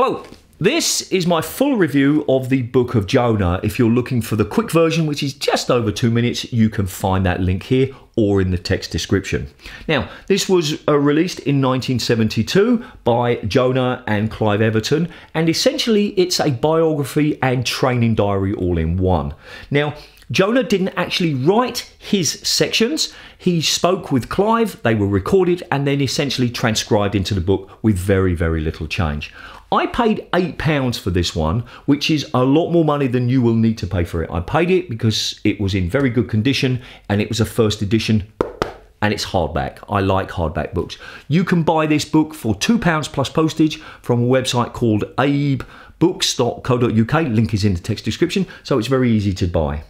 Hello. This is my full review of the Book of Jonah. If you're looking for the quick version, which is just over two minutes, you can find that link here or in the text description. Now, this was uh, released in 1972 by Jonah and Clive Everton, and essentially it's a biography and training diary all in one. Now, Jonah didn't actually write his sections. He spoke with Clive, they were recorded, and then essentially transcribed into the book with very, very little change. I paid £8 for this one, which is a lot more money than you will need to pay for it. I paid it because it was in very good condition and it was a first edition and it's hardback. I like hardback books. You can buy this book for £2 plus postage from a website called abebooks.co.uk. Link is in the text description, so it's very easy to buy.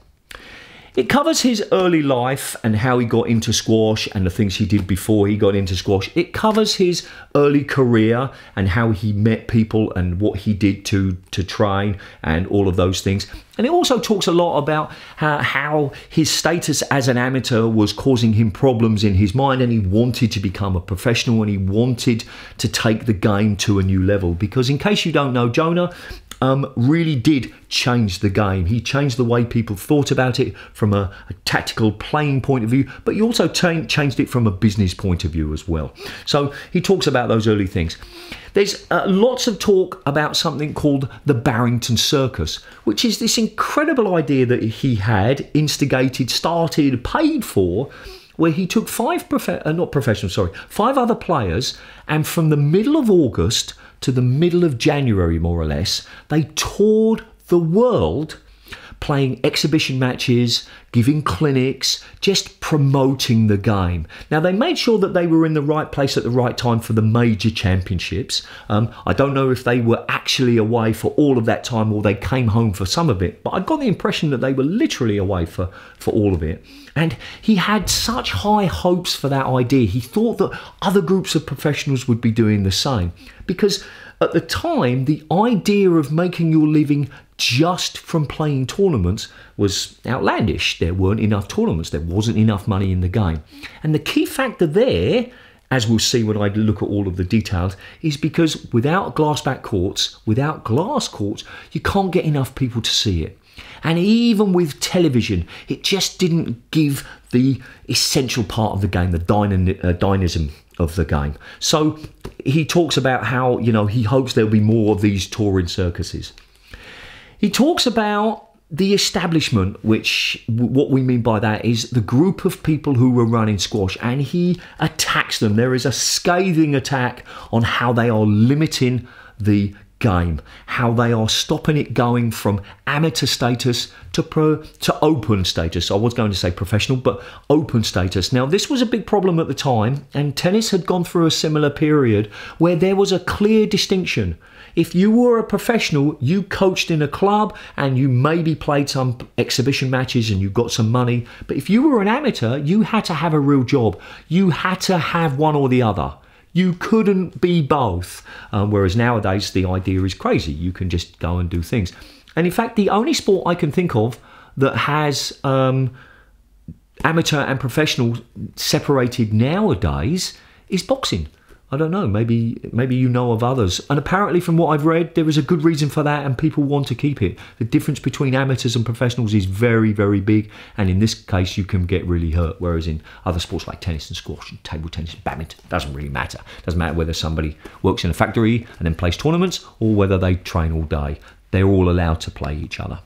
It covers his early life and how he got into squash and the things he did before he got into squash. It covers his early career and how he met people and what he did to, to train and all of those things. And it also talks a lot about how, how his status as an amateur was causing him problems in his mind and he wanted to become a professional and he wanted to take the game to a new level. Because, in case you don't know, Jonah um, really did change the game. He changed the way people thought about it from a, a tactical playing point of view, but he also changed it from a business point of view as well. So he talks about those early things. There's uh, lots of talk about something called the Barrington Circus, which is this incredible idea that he had instigated, started, paid for where he took five prof- uh, not professionals, sorry, five other players, and from the middle of August to the middle of January, more or less, they toured the world playing exhibition matches, giving clinics, just promoting the game. Now, they made sure that they were in the right place at the right time for the major championships. Um, I don't know if they were actually away for all of that time or they came home for some of it, but I got the impression that they were literally away for, for all of it. And he had such high hopes for that idea. He thought that other groups of professionals would be doing the same. Because at the time, the idea of making your living just from playing tournaments was outlandish. There weren't enough tournaments, there wasn't enough money in the game. And the key factor there, as we'll see when I look at all of the details, is because without glassback courts, without glass courts, you can't get enough people to see it. And even with television, it just didn't give the essential part of the game, the uh, dynamism of the game. So he talks about how, you know, he hopes there'll be more of these touring circuses. He talks about the establishment, which what we mean by that is the group of people who were running squash, and he attacks them. There is a scathing attack on how they are limiting the game, how they are stopping it going from amateur status to pro to open status. I was going to say professional, but open status. Now, this was a big problem at the time, and tennis had gone through a similar period where there was a clear distinction. If you were a professional, you coached in a club and you maybe played some exhibition matches and you got some money. But if you were an amateur, you had to have a real job. You had to have one or the other. You couldn't be both. Um, whereas nowadays, the idea is crazy. You can just go and do things. And in fact, the only sport I can think of that has um, amateur and professional separated nowadays is boxing. I don't know. Maybe maybe you know of others. And apparently, from what I've read, there is a good reason for that, and people want to keep it. The difference between amateurs and professionals is very very big, and in this case, you can get really hurt. Whereas in other sports like tennis and squash and table tennis and badminton, doesn't really matter. Doesn't matter whether somebody works in a factory and then plays tournaments or whether they train all day. They're all allowed to play each other.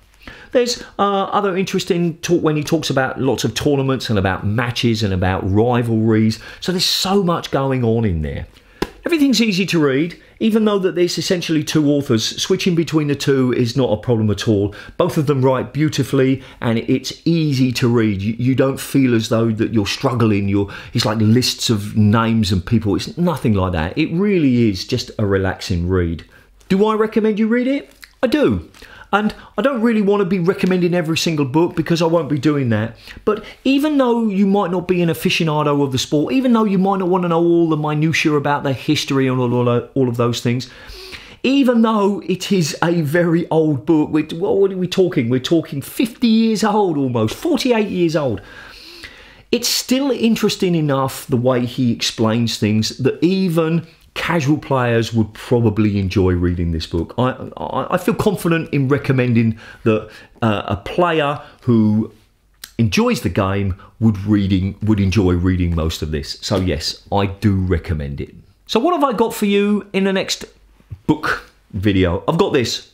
There's uh, other interesting talk when he talks about lots of tournaments and about matches and about rivalries. So there's so much going on in there. Everything's easy to read, even though that there's essentially two authors. Switching between the two is not a problem at all. Both of them write beautifully, and it's easy to read. You, you don't feel as though that you're struggling. You're it's like lists of names and people. It's nothing like that. It really is just a relaxing read. Do I recommend you read it? I do. And I don't really want to be recommending every single book because I won't be doing that. But even though you might not be an aficionado of the sport, even though you might not want to know all the minutiae about the history and all, all, all of those things, even though it is a very old book, what are we talking? We're talking 50 years old almost, 48 years old. It's still interesting enough the way he explains things that even casual players would probably enjoy reading this book. I, I, I feel confident in recommending that uh, a player who enjoys the game would reading would enjoy reading most of this. So yes, I do recommend it. So what have I got for you in the next book video? I've got this.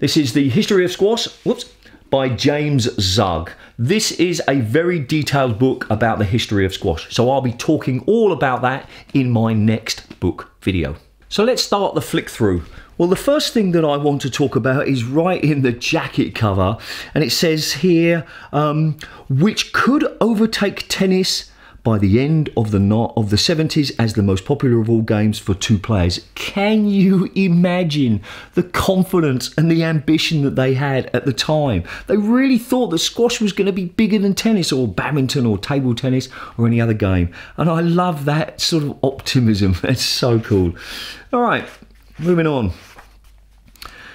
This is the history of squash. Whoops by James Zug. This is a very detailed book about the history of squash. So I'll be talking all about that in my next book video. So let's start the flick through. Well, the first thing that I want to talk about is right in the jacket cover, and it says here, um, which could overtake tennis by the end of the of the 70s as the most popular of all games for two players. Can you imagine the confidence and the ambition that they had at the time? They really thought that squash was going to be bigger than tennis or badminton or table tennis or any other game. And I love that sort of optimism. It's so cool. All right, moving on.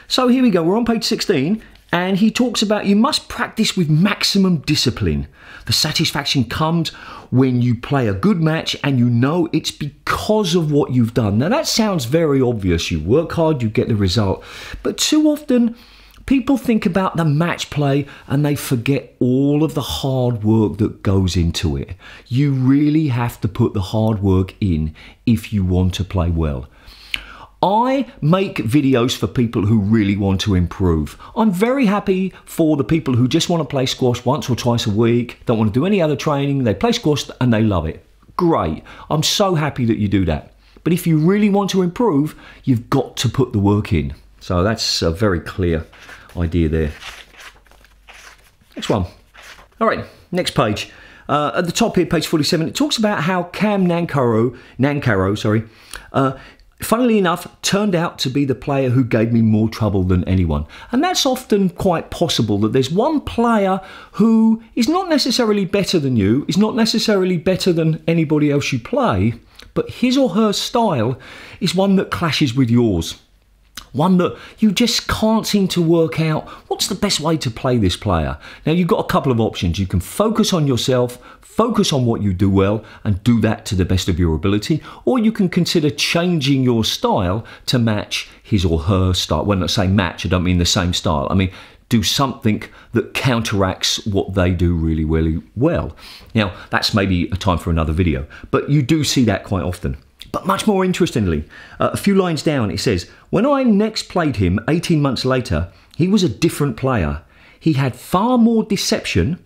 So here we go. We're on page 16 and he talks about you must practice with maximum discipline. The satisfaction comes when you play a good match and you know it's because of what you've done. Now, that sounds very obvious. You work hard, you get the result. But too often, people think about the match play and they forget all of the hard work that goes into it. You really have to put the hard work in if you want to play well. I make videos for people who really want to improve. I'm very happy for the people who just want to play squash once or twice a week, don't want to do any other training, they play squash and they love it. Great. I'm so happy that you do that. But if you really want to improve, you've got to put the work in. So that's a very clear idea there. Next one. All right, next page. Uh, at the top here, page 47, it talks about how Cam Nancarrow, Nancarrow, sorry, uh, funnily enough, turned out to be the player who gave me more trouble than anyone. And that's often quite possible that there's one player who is not necessarily better than you, is not necessarily better than anybody else you play, but his or her style is one that clashes with yours. One that you just can't seem to work out what's the best way to play this player. Now, you've got a couple of options. You can focus on yourself, focus on what you do well, and do that to the best of your ability, or you can consider changing your style to match his or her style. When I say match, I don't mean the same style. I mean, do something that counteracts what they do really, really well. Now, that's maybe a time for another video, but you do see that quite often. But much more interestingly, uh, a few lines down, it says, When I next played him 18 months later, he was a different player. He had far more deception,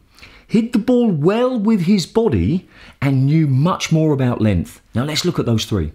hit the ball well with his body, and knew much more about length. Now let's look at those three.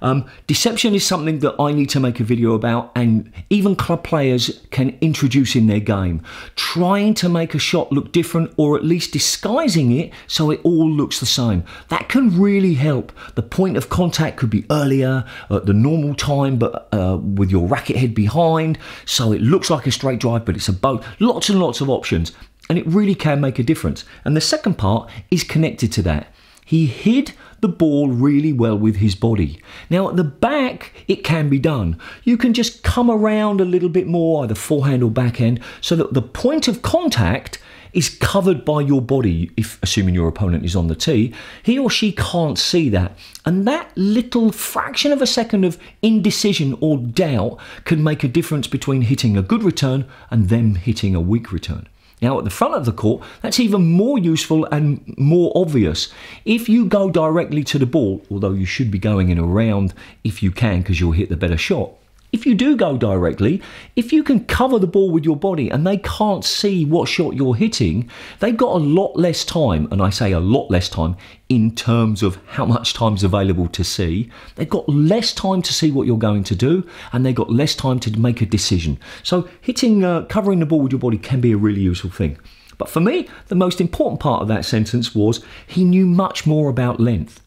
Um, deception is something that I need to make a video about, and even club players can introduce in their game. Trying to make a shot look different, or at least disguising it so it all looks the same. That can really help. The point of contact could be earlier, at the normal time, but uh, with your racket head behind, so it looks like a straight drive, but it's a boat. Lots and lots of options, and it really can make a difference. And the second part is connected to that. He hid the ball really well with his body. Now, at the back, it can be done. You can just come around a little bit more, either forehand or backhand, so that the point of contact is covered by your body, if assuming your opponent is on the tee, he or she can't see that. And that little fraction of a second of indecision or doubt can make a difference between hitting a good return and them hitting a weak return. Now, at the front of the court, that's even more useful and more obvious. If you go directly to the ball, although you should be going in around if you can because you'll hit the better shot, if you do go directly, if you can cover the ball with your body and they can't see what shot you're hitting, they've got a lot less time, and I say a lot less time in terms of how much time's available to see. They've got less time to see what you're going to do, and they've got less time to make a decision. So hitting, uh, covering the ball with your body can be a really useful thing. But for me, the most important part of that sentence was he knew much more about length.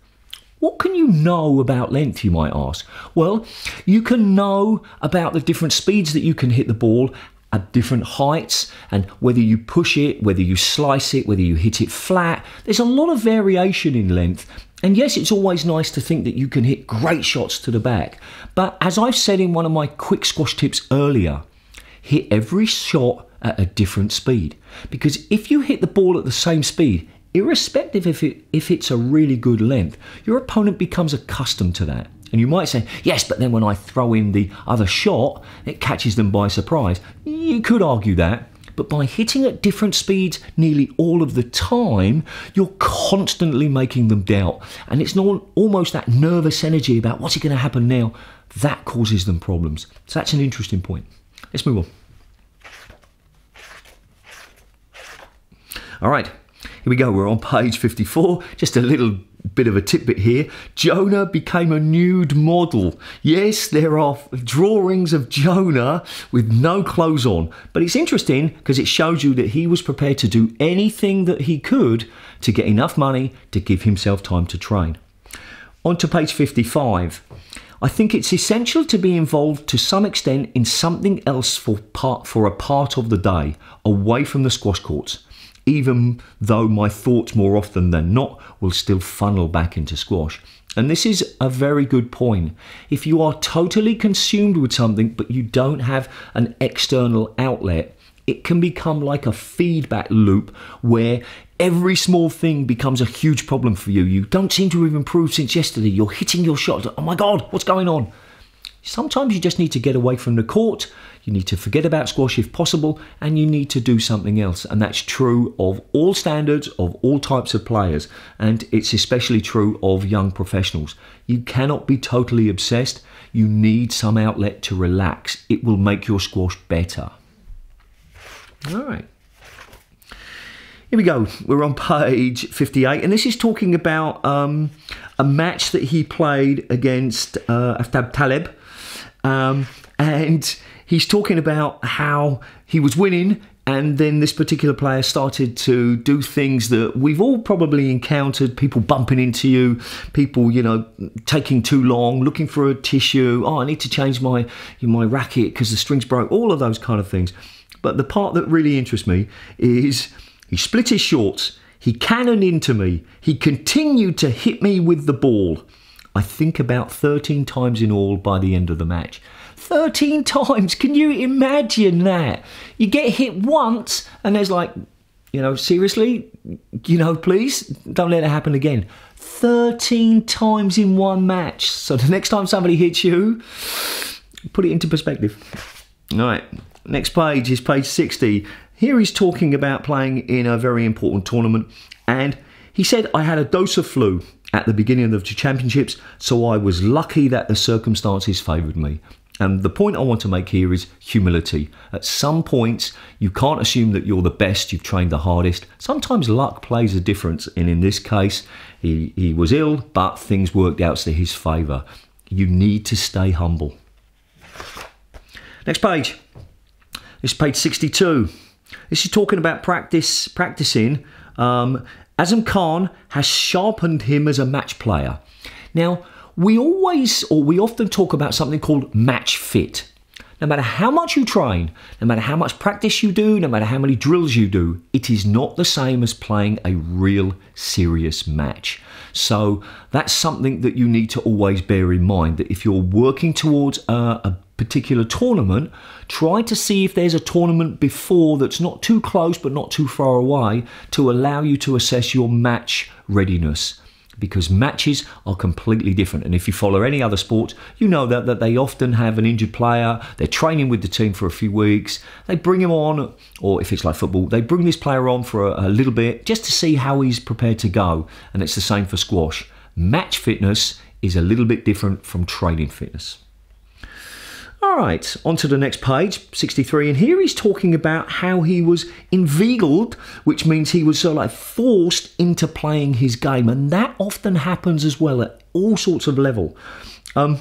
What can you know about length, you might ask? Well, you can know about the different speeds that you can hit the ball at different heights and whether you push it, whether you slice it, whether you hit it flat. There's a lot of variation in length. And yes, it's always nice to think that you can hit great shots to the back. But as I've said in one of my quick squash tips earlier, hit every shot at a different speed. Because if you hit the ball at the same speed, irrespective if, it, if it's a really good length, your opponent becomes accustomed to that. And you might say, yes, but then when I throw in the other shot, it catches them by surprise. You could argue that. But by hitting at different speeds nearly all of the time, you're constantly making them doubt. And it's not almost that nervous energy about what's going to happen now that causes them problems. So that's an interesting point. Let's move on. All right, here we go. We're on page 54. Just a little bit of a tidbit here. Jonah became a nude model. Yes, there are drawings of Jonah with no clothes on, but it's interesting because it shows you that he was prepared to do anything that he could to get enough money to give himself time to train. On to page 55. I think it's essential to be involved to some extent in something else for part for a part of the day away from the squash courts even though my thoughts more often than not will still funnel back into squash. And this is a very good point. If you are totally consumed with something but you don't have an external outlet, it can become like a feedback loop where every small thing becomes a huge problem for you. You don't seem to have improved since yesterday. You're hitting your shot. Oh my God, what's going on? Sometimes you just need to get away from the court, you need to forget about squash if possible, and you need to do something else. And that's true of all standards, of all types of players, and it's especially true of young professionals. You cannot be totally obsessed, you need some outlet to relax. It will make your squash better. All right. Here we go. We're on page 58, and this is talking about um, a match that he played against uh, Aftab Taleb um, and he's talking about how he was winning and then this particular player started to do things that we've all probably encountered people bumping into you people you know taking too long looking for a tissue oh i need to change my my racket because the strings broke all of those kind of things. But the part that really interests me is he split his shorts he cannoned into me he continued to hit me with the ball I think about 13 times in all by the end of the match. 13 times! Can you imagine that? You get hit once, and there's like, you know, seriously? You know, please don't let it happen again. 13 times in one match. So the next time somebody hits you, put it into perspective. All right, next page is page 60. Here he's talking about playing in a very important tournament, and he said, I had a dose of flu at the beginning of the championships, so I was lucky that the circumstances favoured me. And the point I want to make here is humility. At some points, you can't assume that you're the best, you've trained the hardest. Sometimes luck plays a difference, and in this case, he, he was ill, but things worked out to his favour. You need to stay humble. Next page. This is page 62. This is talking about practice, practicing um, Azam Khan has sharpened him as a match player. Now, we always or we often talk about something called match fit. No matter how much you train, no matter how much practice you do, no matter how many drills you do, it is not the same as playing a real serious match. So that's something that you need to always bear in mind that if you're working towards uh, a, a particular tournament, try to see if there's a tournament before that's not too close but not too far away to allow you to assess your match readiness. Because matches are completely different. And if you follow any other sport, you know that, that they often have an injured player, they're training with the team for a few weeks, they bring him on, or if it's like football, they bring this player on for a, a little bit just to see how he's prepared to go. And it's the same for squash. Match fitness is a little bit different from training fitness. All right, on to the next page, 63. And here he's talking about how he was inveigled, which means he was sort of like forced into playing his game. And that often happens as well at all sorts of level. Um,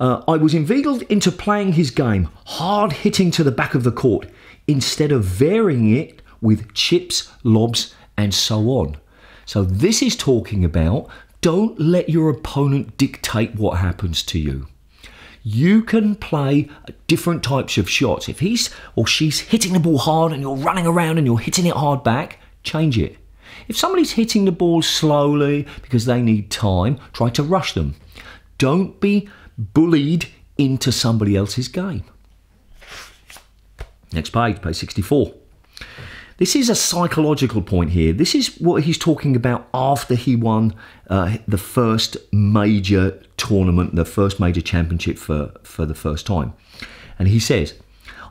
uh, I was inveigled into playing his game, hard hitting to the back of the court, instead of varying it with chips, lobs, and so on. So this is talking about don't let your opponent dictate what happens to you you can play different types of shots. If he's or she's hitting the ball hard and you're running around and you're hitting it hard back, change it. If somebody's hitting the ball slowly because they need time, try to rush them. Don't be bullied into somebody else's game. Next page, page 64. This is a psychological point here. This is what he's talking about after he won uh, the first major tournament, the first major championship for, for the first time. And he says,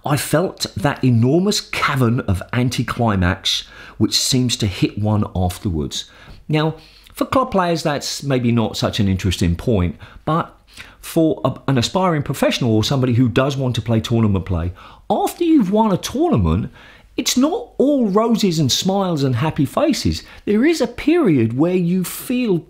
I felt that enormous cavern of anticlimax which seems to hit one afterwards. Now, for club players, that's maybe not such an interesting point, but for a, an aspiring professional or somebody who does want to play tournament play, after you've won a tournament, it's not all roses and smiles and happy faces. There is a period where you feel,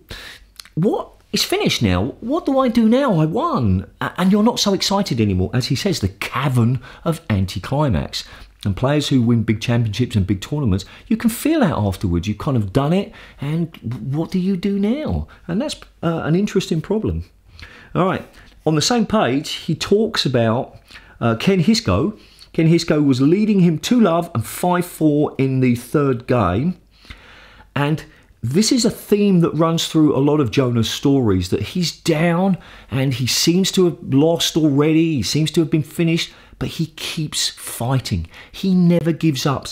what it's finished now. What do I do now? I won. And you're not so excited anymore. As he says, the cavern of anticlimax. And players who win big championships and big tournaments, you can feel that afterwards. You've kind of done it, and what do you do now? And that's uh, an interesting problem. All right, on the same page, he talks about uh, Ken Hiscoe. Ken Hiscoe was leading him to love and 5 4 in the third game. And this is a theme that runs through a lot of Jonah's stories that he's down and he seems to have lost already, he seems to have been finished, but he keeps fighting. He never gives up.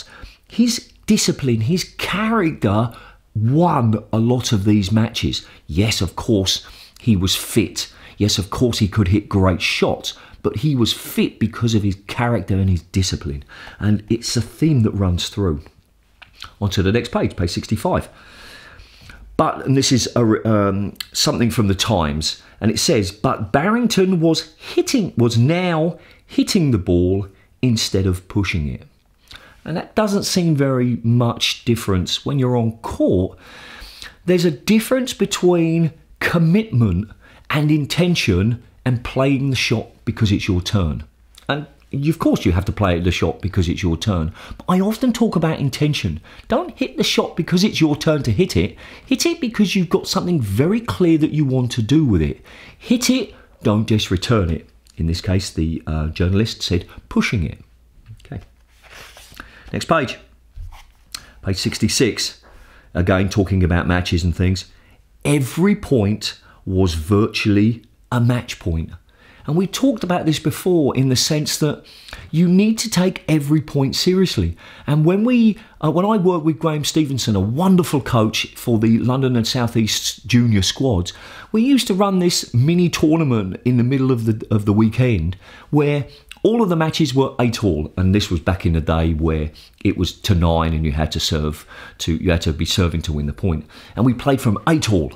His discipline, his character won a lot of these matches. Yes, of course, he was fit. Yes, of course, he could hit great shots, but he was fit because of his character and his discipline. And it's a theme that runs through. On to the next page, page 65. But, and this is a, um, something from the Times, and it says, but Barrington was hitting, was now hitting the ball instead of pushing it. And that doesn't seem very much difference when you're on court. There's a difference between commitment and intention and playing the shot because it's your turn. And of course, you have to play the shot because it's your turn. But I often talk about intention. Don't hit the shot because it's your turn to hit it. Hit it because you've got something very clear that you want to do with it. Hit it, don't just return it. In this case, the uh, journalist said pushing it. Okay. Next page. Page 66. Again, talking about matches and things. Every point was virtually a match point. And we talked about this before in the sense that you need to take every point seriously. And when we, uh, when I worked with Graham Stevenson, a wonderful coach for the London and South East junior squads, we used to run this mini tournament in the middle of the of the weekend where all of the matches were eight all, and this was back in the day where it was to nine, and you had to serve to you had to be serving to win the point. And we played from eight all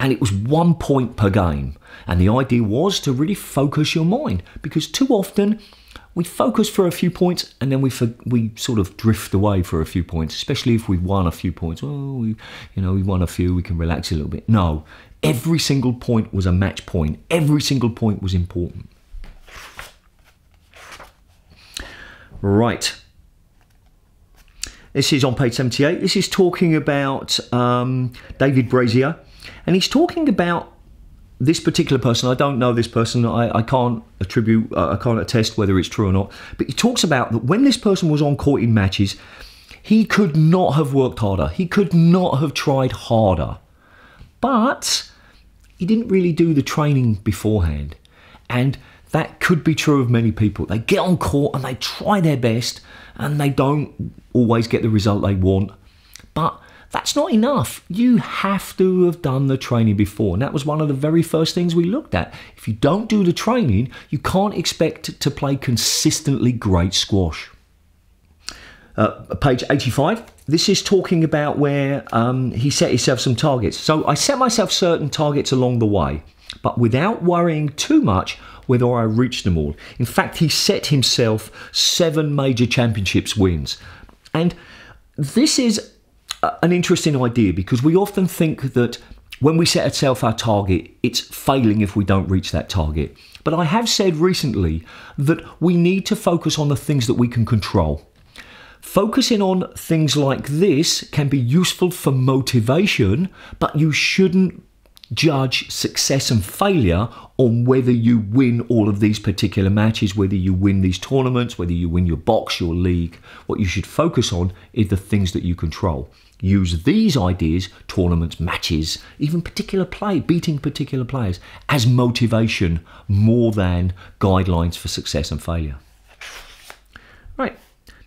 and it was one point per game. And the idea was to really focus your mind because too often we focus for a few points and then we we sort of drift away for a few points, especially if we've won a few points. Oh, we, you know, we won a few, we can relax a little bit. No, every single point was a match point. Every single point was important. Right. This is on page 78. This is talking about um, David Brazier and he's talking about this particular person. I don't know this person. I, I can't attribute, uh, I can't attest whether it's true or not. But he talks about that when this person was on court in matches, he could not have worked harder. He could not have tried harder. But he didn't really do the training beforehand. And that could be true of many people. They get on court and they try their best and they don't always get the result they want. But that's not enough. You have to have done the training before. And that was one of the very first things we looked at. If you don't do the training, you can't expect to play consistently great squash. Uh, page 85. This is talking about where um, he set himself some targets. So I set myself certain targets along the way, but without worrying too much whether I reached them all. In fact, he set himself seven major championships wins. And this is an interesting idea because we often think that when we set ourselves our target, it's failing if we don't reach that target. But I have said recently that we need to focus on the things that we can control. Focusing on things like this can be useful for motivation, but you shouldn't judge success and failure on whether you win all of these particular matches, whether you win these tournaments, whether you win your box, your league. What you should focus on is the things that you control use these ideas, tournaments, matches, even particular play, beating particular players, as motivation more than guidelines for success and failure. Right,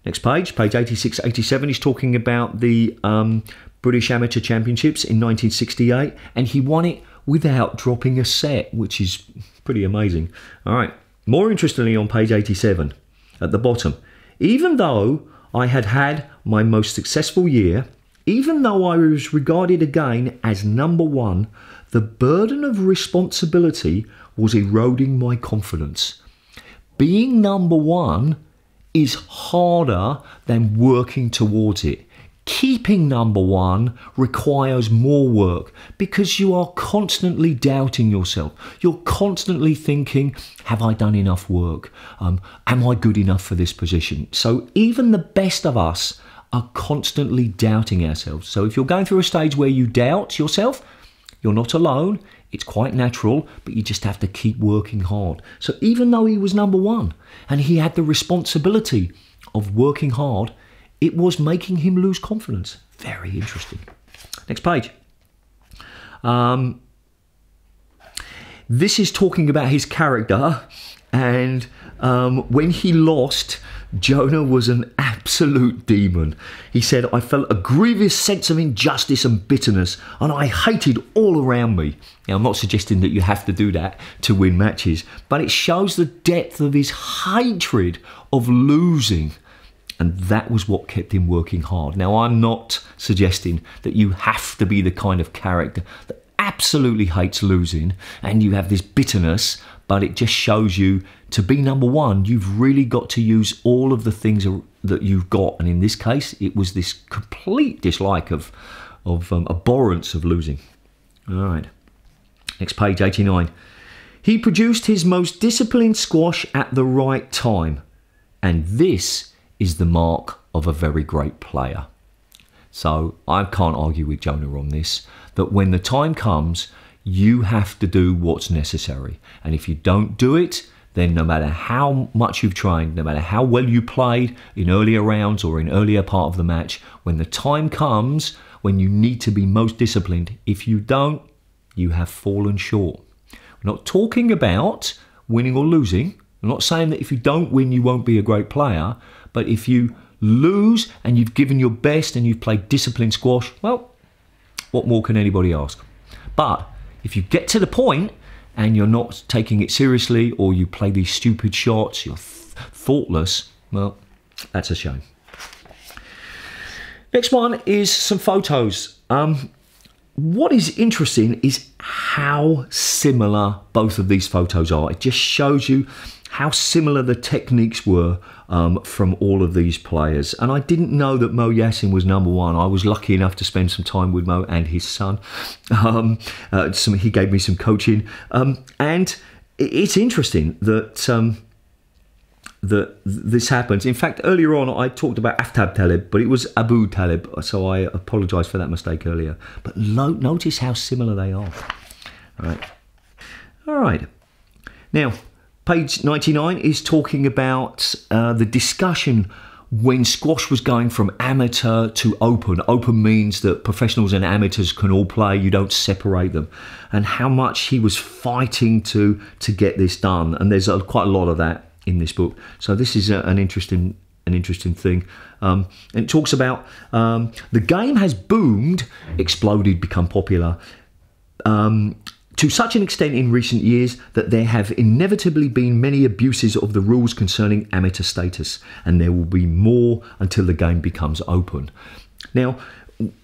next page, page 86 87, he's talking about the um, British Amateur Championships in 1968, and he won it without dropping a set, which is pretty amazing. All right. More interestingly, on page 87, at the bottom, even though I had had my most successful year, even though I was regarded again as number one, the burden of responsibility was eroding my confidence. Being number one is harder than working towards it. Keeping number one requires more work because you are constantly doubting yourself. You're constantly thinking, Have I done enough work? Um, am I good enough for this position? So, even the best of us are constantly doubting ourselves. So, if you're going through a stage where you doubt yourself, you're not alone. It's quite natural, but you just have to keep working hard. So, even though he was number one and he had the responsibility of working hard, it was making him lose confidence. Very interesting. Next page. Um, this is talking about his character, and um, when he lost, Jonah was an absolute demon. He said, I felt a grievous sense of injustice and bitterness, and I hated all around me. Now, I'm not suggesting that you have to do that to win matches, but it shows the depth of his hatred of losing. And that was what kept him working hard. Now, I'm not suggesting that you have to be the kind of character that absolutely hates losing and you have this bitterness, but it just shows you to be number one, you've really got to use all of the things that you've got. And in this case, it was this complete dislike of, of um, abhorrence of losing. All right. Next page, 89. He produced his most disciplined squash at the right time. And this is the mark of a very great player. So I can't argue with Jonah on this that when the time comes, you have to do what's necessary. And if you don't do it, then no matter how much you've trained, no matter how well you played in earlier rounds or in earlier part of the match, when the time comes when you need to be most disciplined, if you don't, you have fallen short. We're not talking about winning or losing. I'm not saying that if you don't win, you won't be a great player, but if you lose and you've given your best and you've played disciplined squash, well, what more can anybody ask? But if you get to the point and you're not taking it seriously or you play these stupid shots, you're th- thoughtless, well, that's a shame. Next one is some photos. Um, what is interesting is how similar both of these photos are. It just shows you how similar the techniques were um, from all of these players. And I didn't know that Mo Yassin was number one. I was lucky enough to spend some time with Mo and his son. Um, uh, some, he gave me some coaching. Um, and it's interesting that um, that this happens. In fact, earlier on I talked about Aftab Talib, but it was Abu Talib, so I apologise for that mistake earlier. But lo- notice how similar they are. All right. All right. Now, Page 99 is talking about uh, the discussion when squash was going from amateur to open. Open means that professionals and amateurs can all play, you don't separate them, and how much he was fighting to, to get this done. And there's a, quite a lot of that in this book. So, this is a, an interesting an interesting thing. Um, and it talks about um, the game has boomed, exploded, become popular. Um, to such an extent in recent years that there have inevitably been many abuses of the rules concerning amateur status, and there will be more until the game becomes open. Now,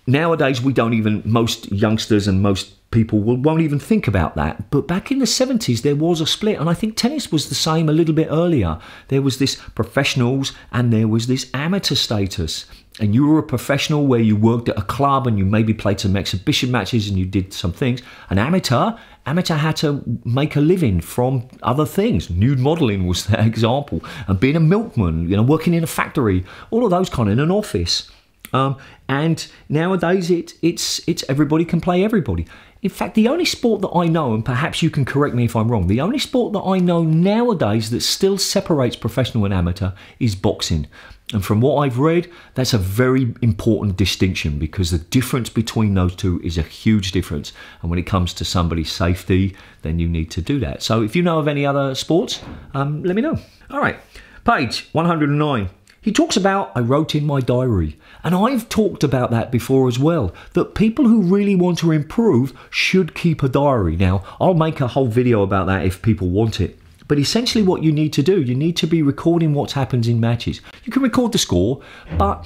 nowadays we don't even most youngsters and most people will, won't even think about that. But back in the 70s there was a split and i think tennis was the same a little bit earlier. There was this professionals and there was this amateur status and you were a professional where you worked at a club and you maybe played some exhibition matches and you did some things. An amateur amateur had to make a living from other things. Nude modeling was that example. And being a milkman you know working in a factory all of those kind of in an office. Um, and nowadays it, it's it's everybody can play everybody in fact, the only sport that I know, and perhaps you can correct me if I'm wrong, the only sport that I know nowadays that still separates professional and amateur is boxing. And from what I've read, that's a very important distinction because the difference between those two is a huge difference. And when it comes to somebody's safety, then you need to do that. So if you know of any other sports, um, let me know. All right, page 109. He talks about, I wrote in my diary, and I've talked about that before as well, that people who really want to improve should keep a diary. Now, I'll make a whole video about that if people want it. But essentially, what you need to do, you need to be recording what happens in matches. You can record the score, but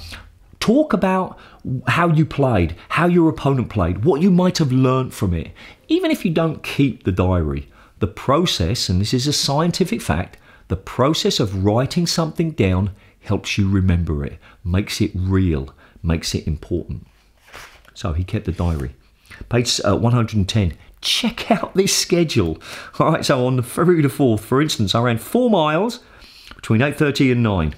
talk about how you played, how your opponent played, what you might have learnt from it. Even if you don't keep the diary, the process, and this is a scientific fact, the process of writing something down helps you remember it, makes it real, makes it important. So he kept the diary. Page uh, 110. Check out this schedule. All right, so on the February the 4th, for instance, I ran four miles between 8.30 and 9.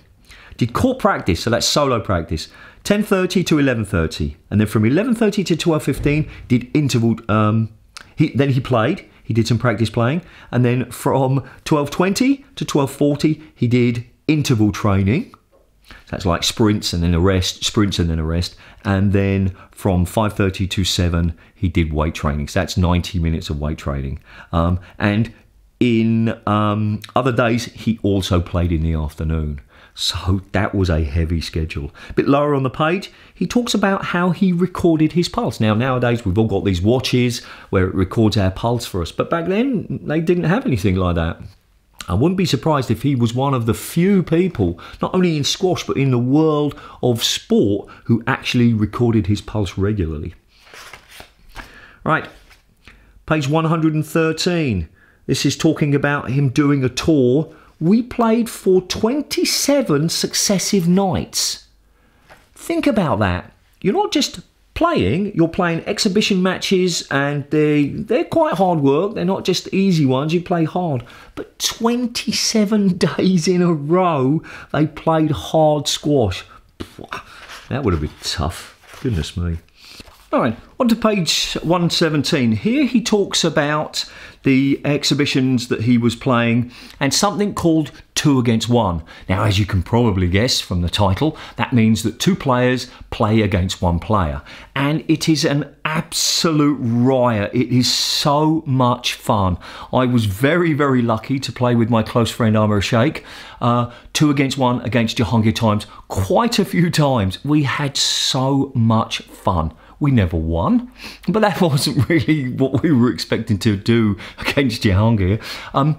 Did court practice, so that's solo practice, 10.30 to 11.30. And then from 11.30 to 12.15, did interval, um, he, then he played, he did some practice playing. And then from 12.20 to 12.40, he did interval training. That's like sprints and then a rest, sprints and then a rest. And then from 5.30 to 7, he did weight training. So that's 90 minutes of weight training. Um, and in um, other days, he also played in the afternoon. So that was a heavy schedule. A bit lower on the page, he talks about how he recorded his pulse. Now, nowadays, we've all got these watches where it records our pulse for us, but back then, they didn't have anything like that. I wouldn't be surprised if he was one of the few people, not only in squash, but in the world of sport, who actually recorded his pulse regularly. Right, page 113. This is talking about him doing a tour. We played for 27 successive nights. Think about that. You're not just playing, you're playing exhibition matches and they they're quite hard work. They're not just easy ones. You play hard. But 27 days in a row they played hard squash. That would have been tough. Goodness me. All right, on to page 117. Here he talks about the exhibitions that he was playing and something called two against one. Now, as you can probably guess from the title, that means that two players play against one player. And it is an absolute riot. It is so much fun. I was very, very lucky to play with my close friend Amir Sheikh, uh, two against one against Jahangir Times, quite a few times. We had so much fun. We never won, but that wasn't really what we were expecting to do against Jahangir. Um,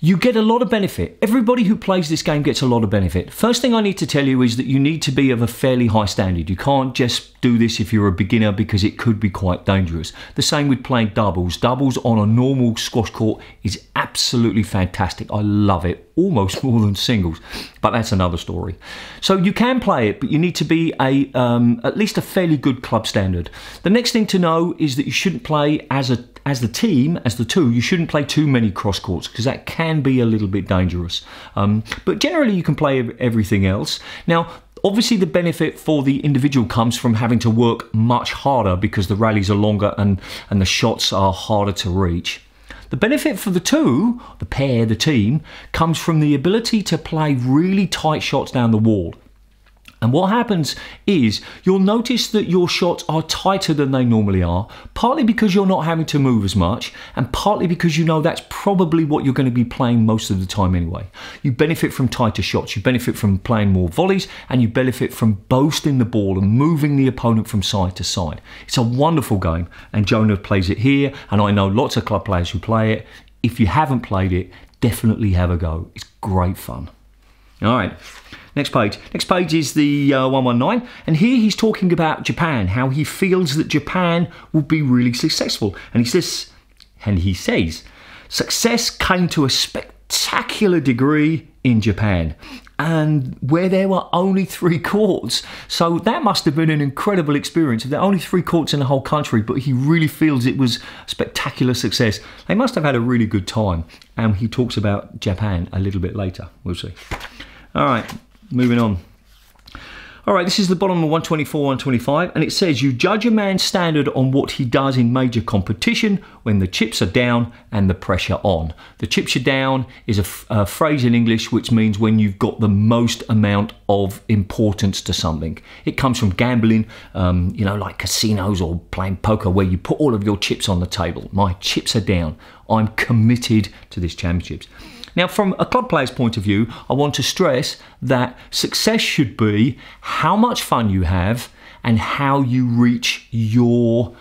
you get a lot of benefit. Everybody who plays this game gets a lot of benefit. First thing I need to tell you is that you need to be of a fairly high standard. You can't just do this if you're a beginner because it could be quite dangerous. The same with playing doubles. Doubles on a normal squash court is absolutely fantastic. I love it almost more than singles, but that's another story. So you can play it, but you need to be a um, at least a fairly good club standard. The next thing to know is that you shouldn't play as a as the team, as the two, you shouldn't play too many cross courts because that can be a little bit dangerous. Um, but generally, you can play everything else. Now, Obviously, the benefit for the individual comes from having to work much harder because the rallies are longer and, and the shots are harder to reach. The benefit for the two, the pair, the team, comes from the ability to play really tight shots down the wall. And what happens is you'll notice that your shots are tighter than they normally are, partly because you're not having to move as much, and partly because you know that's probably what you're going to be playing most of the time anyway. You benefit from tighter shots, you benefit from playing more volleys, and you benefit from boasting the ball and moving the opponent from side to side. It's a wonderful game, and Jonah plays it here, and I know lots of club players who play it. If you haven't played it, definitely have a go. It's great fun. All right. Next page. Next page is the uh, 119, and here he's talking about Japan, how he feels that Japan will be really successful. And he says, and he says, success came to a spectacular degree in Japan, and where there were only three courts. So that must have been an incredible experience. There are only three courts in the whole country, but he really feels it was spectacular success. They must have had a really good time. And he talks about Japan a little bit later. We'll see. All right, moving on. All right, this is the bottom of 124, 125, and it says you judge a man's standard on what he does in major competition when the chips are down and the pressure on. The chips are down is a, phrase in English which means when you've got the most amount of importance to something. It comes from gambling, um, you know, like casinos or playing poker where you put all of your chips on the table. My chips are down. I'm committed to this championships. Now, from a club player's point of view, I want to stress that success should be how much fun you have and how you reach your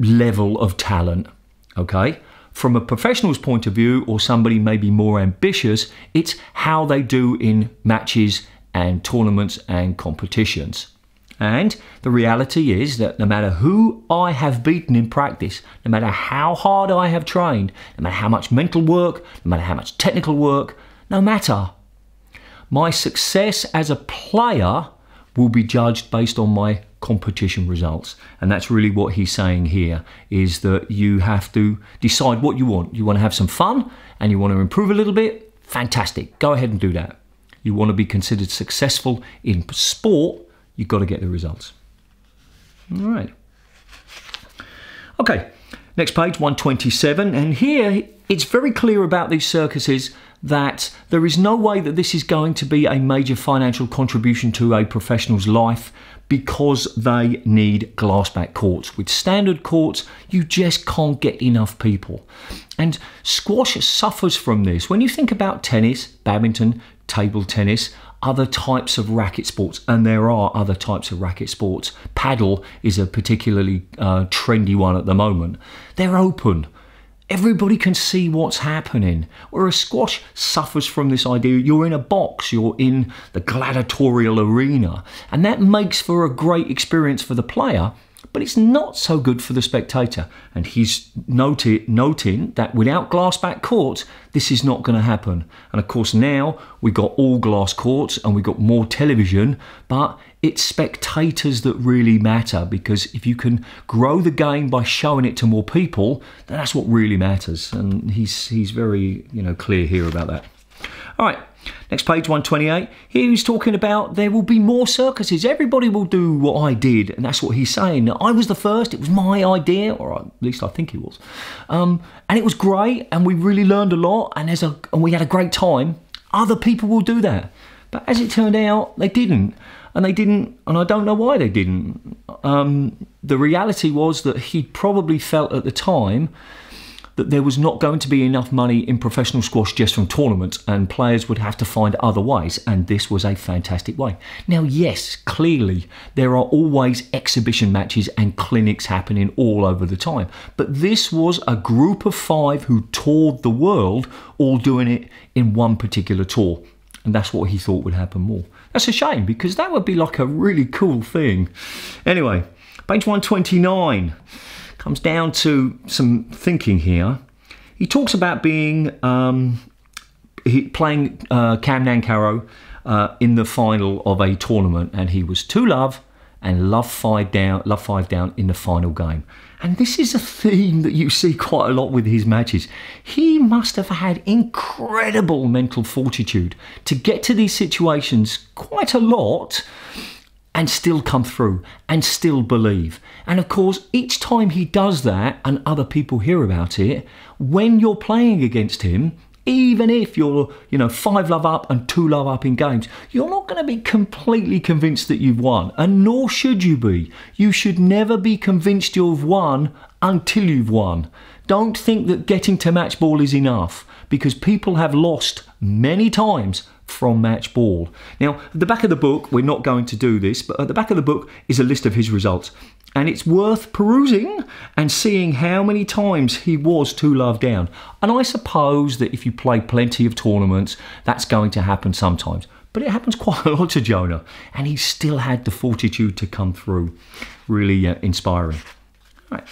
level of talent. Okay? From a professional's point of view, or somebody maybe more ambitious, it's how they do in matches and tournaments and competitions. And the reality is that no matter who I have beaten in practice, no matter how hard I have trained, no matter how much mental work, no matter how much technical work, no matter, my success as a player will be judged based on my competition results. And that's really what he's saying here is that you have to decide what you want. You want to have some fun and you want to improve a little bit? Fantastic. Go ahead and do that. You want to be considered successful in sport? You've got to get the results. All right. Okay, next page, 127. And here it's very clear about these circuses that there is no way that this is going to be a major financial contribution to a professional's life because they need glassback courts. With standard courts, you just can't get enough people. And squash suffers from this. When you think about tennis, badminton, table tennis, other types of racket sports, and there are other types of racket sports. Paddle is a particularly uh, trendy one at the moment. They're open. Everybody can see what's happening. Whereas squash suffers from this idea you're in a box, you're in the gladiatorial arena, and that makes for a great experience for the player, but it's not so good for the spectator. And he's noted, noting that without glassback courts, this is not going to happen. And of course, now we've got all glass courts and we've got more television, but it's spectators that really matter because if you can grow the game by showing it to more people, that's what really matters. And he's he's very you know clear here about that. All right. Next page 128. Here he's talking about there will be more circuses. Everybody will do what I did, and that's what he's saying. I was the first. It was my idea, or at least I think it was. Um, and it was great, and we really learned a lot, and there's a and we had a great time. Other people will do that, but as it turned out, they didn't and they didn't, and I don't know why they didn't. Um, the reality was that he probably felt at the time that there was not going to be enough money in professional squash just from tournaments, and players would have to find other ways, and this was a fantastic way. Now, yes, clearly there are always exhibition matches and clinics happening all over the time, but this was a group of five who toured the world, all doing it in one particular tour, and that's what he thought would happen more. That's a shame because that would be like a really cool thing. Anyway, page 129 comes down to some thinking here. He talks about being um, he, playing uh, Cam Nancarrow uh, in the final of a tournament, and he was two love and love five down, love five down in the final game. And this is a theme that you see quite a lot with his matches. He must have had incredible mental fortitude to get to these situations quite a lot and still come through and still believe. And of course, each time he does that and other people hear about it, when you're playing against him, even if you're, you know, five love up and two love up in games, you're not going to be completely convinced that you've won, and nor should you be. You should never be convinced you've won until you've won. Don't think that getting to match ball is enough because people have lost many times from match ball. Now, at the back of the book, we're not going to do this, but at the back of the book is a list of his results. And it's worth perusing and seeing how many times he was two love down. And I suppose that if you play plenty of tournaments, that's going to happen sometimes. But it happens quite a lot to Jonah, and he still had the fortitude to come through. Really uh, inspiring. All right.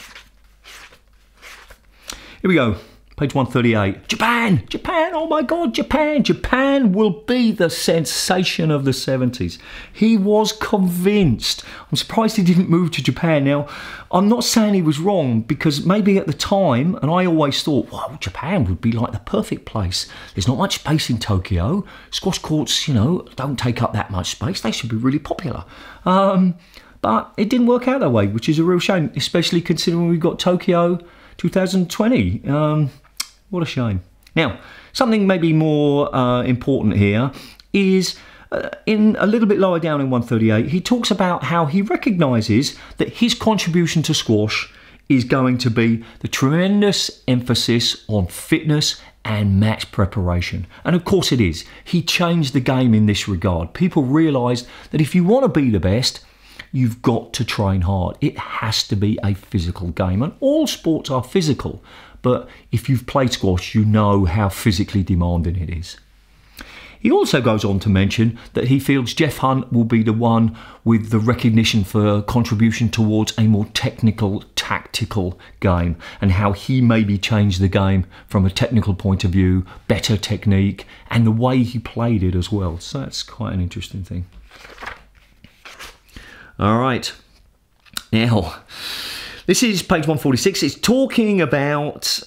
Here we go. Page 138. Japan! Japan! Oh my God, Japan! Japan will be the sensation of the 70s. He was convinced. I'm surprised he didn't move to Japan. Now, I'm not saying he was wrong because maybe at the time, and I always thought, well, Japan would be like the perfect place. There's not much space in Tokyo. Squash courts, you know, don't take up that much space. They should be really popular. Um, but it didn't work out that way, which is a real shame, especially considering we've got Tokyo 2020. Um, what a shame. Now, something maybe more uh, important here is uh, in a little bit lower down in 138, he talks about how he recognises that his contribution to squash is going to be the tremendous emphasis on fitness and match preparation. And of course, it is. He changed the game in this regard. People realised that if you want to be the best, you've got to train hard. It has to be a physical game. And all sports are physical. But if you've played squash, you know how physically demanding it is. He also goes on to mention that he feels Geoff Hunt will be the one with the recognition for contribution towards a more technical, tactical game and how he maybe changed the game from a technical point of view, better technique, and the way he played it as well. So that's quite an interesting thing. All right. Now, this is page 146. It's talking about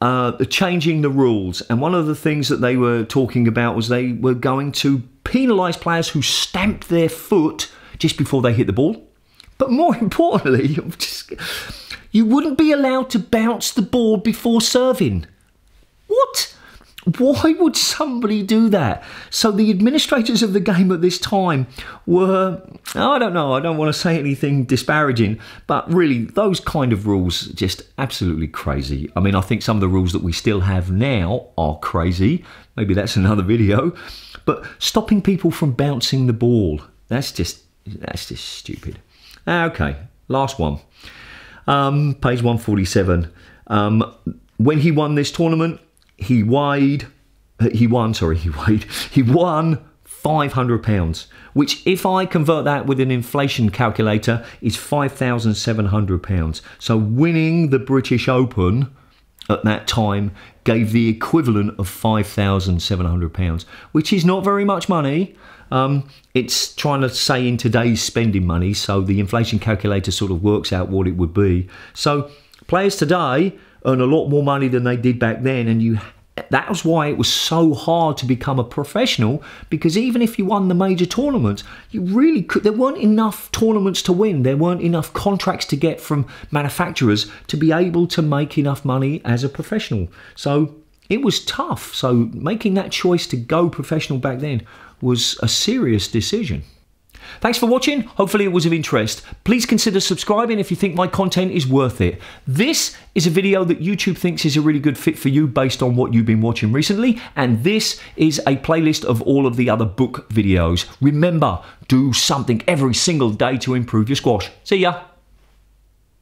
uh, changing the rules. And one of the things that they were talking about was they were going to penalise players who stamped their foot just before they hit the ball. But more importantly, just, you wouldn't be allowed to bounce the ball before serving. What? Why would somebody do that? So the administrators of the game at this time were, I don't know, I don't want to say anything disparaging, but really those kind of rules just absolutely crazy. I mean, I think some of the rules that we still have now are crazy. Maybe that's another video. But stopping people from bouncing the ball, that's just that's just stupid. Okay, last one. Um, page 147. Um, when he won this tournament, he weighed, he won, sorry, he weighed, he won 500 pounds, which if I convert that with an inflation calculator is 5,700 pounds. So winning the British Open at that time gave the equivalent of 5,700 pounds, which is not very much money. Um, it's trying to say in today's spending money, so the inflation calculator sort of works out what it would be. So players today earn a lot more money than they did back then, and you that was why it was so hard to become a professional because even if you won the major tournaments you really could there weren't enough tournaments to win. There weren't enough contracts to get from manufacturers to be able to make enough money as a professional. So it was tough. So making that choice to go professional back then was a serious decision Thanks for watching. Hopefully, it was of interest. Please consider subscribing if you think my content is worth it. This is a video that YouTube thinks is a really good fit for you based on what you've been watching recently, and this is a playlist of all of the other book videos. Remember, do something every single day to improve your squash. See ya.